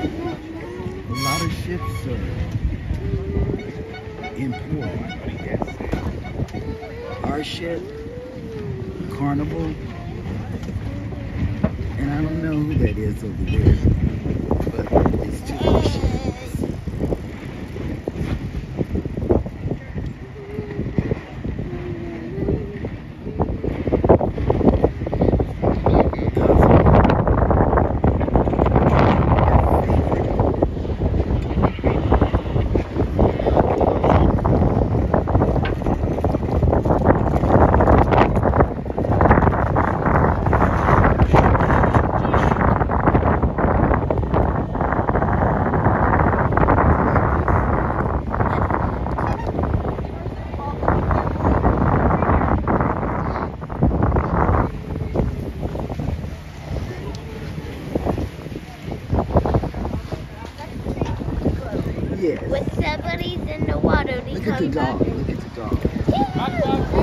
A lot of ships are in port. Our ship, Carnival, and I don't know who that is over there, but it's two big ships. Yes. When somebody's in the water, they Look at the dog. Look at the dog. That's a cute dog.